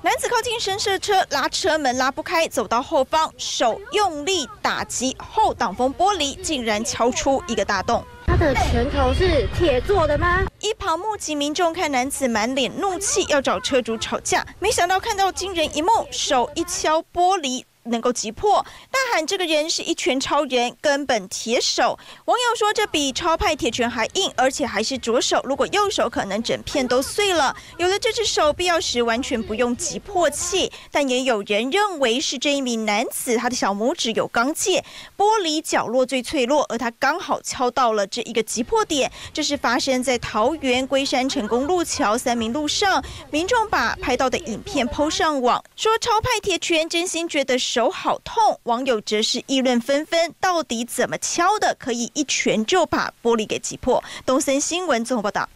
男子靠近神社车，拉车门拉不开，走到后方，手用力打击后挡风玻璃，竟然敲出一个大洞。他的拳头是铁做的吗？一旁目击民众看男子满脸怒气，要找车主吵架，没想到看到惊人一幕，手一敲玻璃。能够击破，大喊这个人是一拳超人，根本铁手。网友说这比超派铁拳还硬，而且还是左手，如果右手可能整片都碎了。有了这只手，必要时完全不用击破器。但也有人认为是这一名男子，他的小拇指有钢戒，玻璃角落最脆弱，而他刚好敲到了这一个击破点。这是发生在桃园龟山成功路桥三明路上，民众把拍到的影片抛上网，说超派铁拳真心觉得是。手好痛，网友则是议论纷纷，到底怎么敲的可以一拳就把玻璃给击破？东森新闻综合报道。